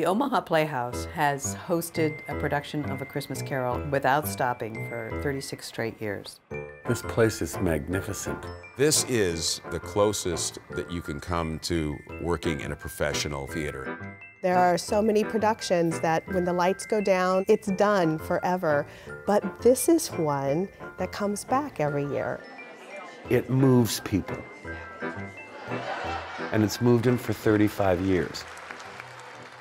The Omaha Playhouse has hosted a production of A Christmas Carol without stopping for 36 straight years. This place is magnificent. This is the closest that you can come to working in a professional theater. There are so many productions that when the lights go down, it's done forever. But this is one that comes back every year. It moves people. And it's moved them for 35 years.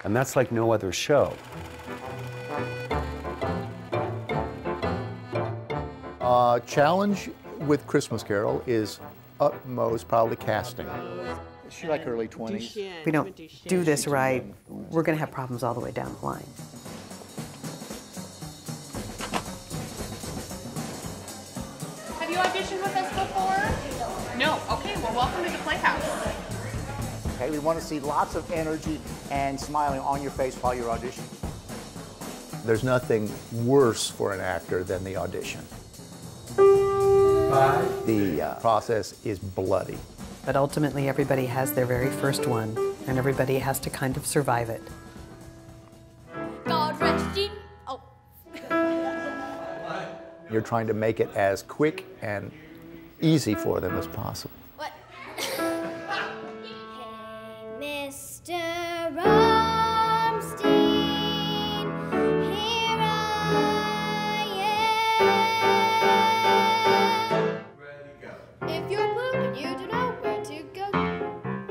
And that's like no other show. Uh, challenge with Christmas Carol is utmost probably casting. She like early 20s. If we don't do this right, we're going to have problems all the way down the line. Have you auditioned with us before? No. Okay, well, welcome to the Playhouse. Okay, we want to see lots of energy and smiling on your face while you're auditioning. There's nothing worse for an actor than the audition. The uh, process is bloody. But ultimately, everybody has their very first one, and everybody has to kind of survive it. God rest ye. Oh. You're trying to make it as quick and easy for them as possible.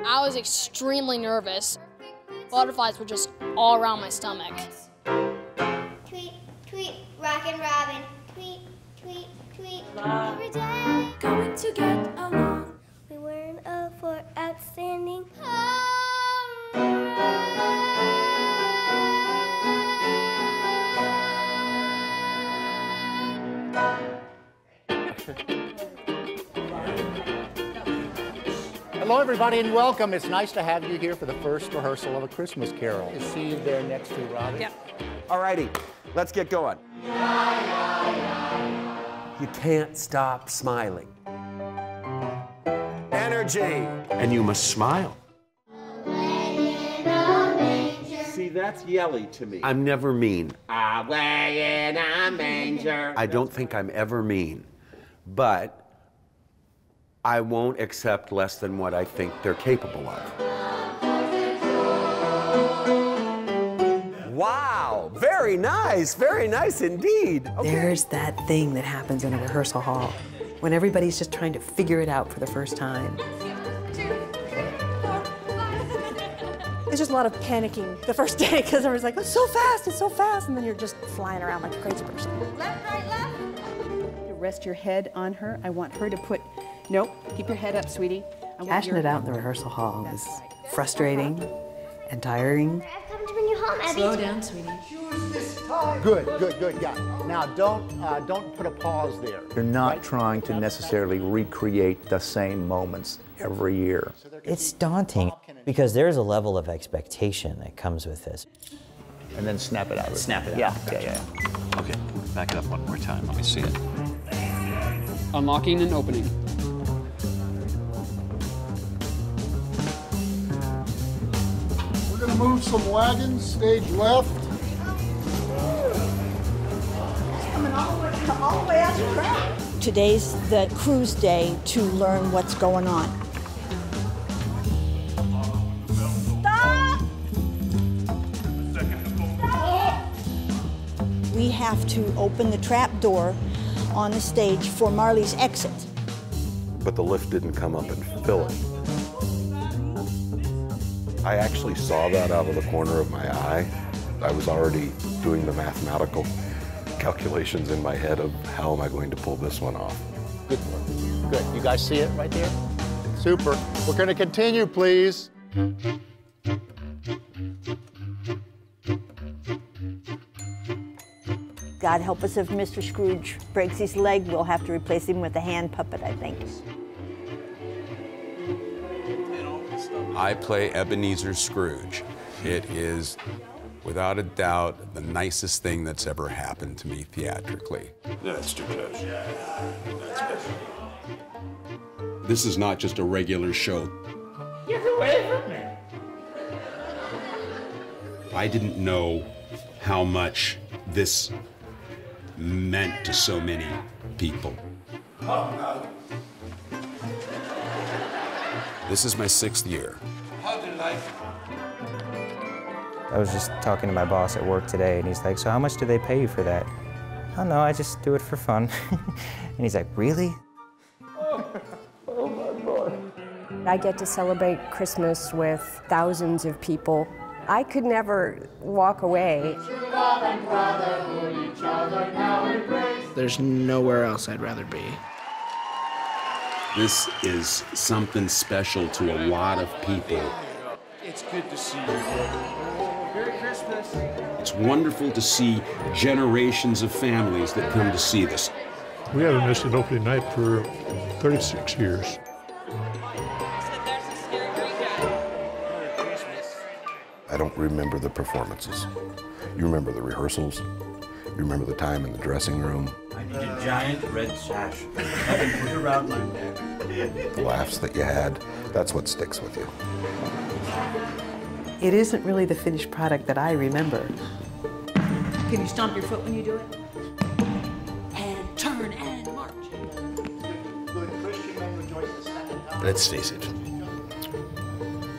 I was extremely nervous. Butterflies were just all around my stomach. Tweet, tweet, rockin' Robin. Tweet, tweet, tweet. Every day. Going to get along. We weren't up for outstanding. Hello, everybody, and welcome. It's nice to have you here for the first rehearsal of A Christmas Carol. You see you there next to Robin. Yep. All righty, let's get going. You can't stop smiling. Energy. And you must smile. See, that's yelly to me. I'm never mean. Ah, Away in a manger. I don't think I'm ever mean. But I won't accept less than what I think they're capable of. Wow, very nice, very nice indeed. Okay. There's that thing that happens in a rehearsal hall when everybody's just trying to figure it out for the first time. There's just a lot of panicking the first day because everyone's like, it's so fast, it's so fast, and then you're just flying around like a crazy person. Left, right, left. You rest your head on her. I want her to put, nope, keep your head up, sweetie. I want Hashing it out in the rehearsal hall is frustrating and tiring. I've come to bring you home, Abby. Slow down, sweetie. Good, good, good. Yeah. Now, don't uh, don't put a pause there. You're not trying to necessarily recreate the same moments every year. It's daunting because there's a level of expectation that comes with this. And then snap it out. Snap it out. Yeah, yeah, yeah. Okay, back it up one more time. Let me see it. Unlocking and opening. We're gonna move some wagons, stage left. Coming all the way, all the way out the crowd. Today's the cruise day to learn what's going on. Stop! We have to open the trap door on the stage for Marley's exit. But the lift didn't come up and fill it. I actually saw that out of the corner of my eye. I was already doing the mathematical calculations in my head of how am I going to pull this one off. Good work. Good. You guys see it right there? Super. We're going to continue, please. God help us if Mr. Scrooge breaks his leg, we'll have to replace him with a hand puppet, I think. I play Ebenezer Scrooge. It is, without a doubt, the nicest thing that's ever happened to me theatrically. That's too good. This is not just a regular show. Get away from me. I didn't know how much this meant to so many people. Oh, This is my sixth year. I was just talking to my boss at work today, and he's like, So, how much do they pay you for that? Oh, no, I just do it for fun. and he's like, Really? Oh, oh my God. I get to celebrate Christmas with thousands of people. I could never walk away. There's nowhere else I'd rather be. This is something special to a lot of people. It's good to see you. Merry Christmas. It's wonderful to see generations of families that come to see this. We haven't missed an opening night for 36 years. I don't remember the performances. You remember the rehearsals. You remember the time in the dressing room. I need a giant red sash. I can put it around my neck. The laughs that you had. That's what sticks with you. It isn't really the finished product that I remember. Can you stomp your foot when you do it? And turn and march. Let's face it,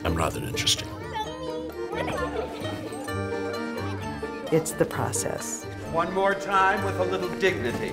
I'm rather interesting. It's the process. One more time with a little dignity.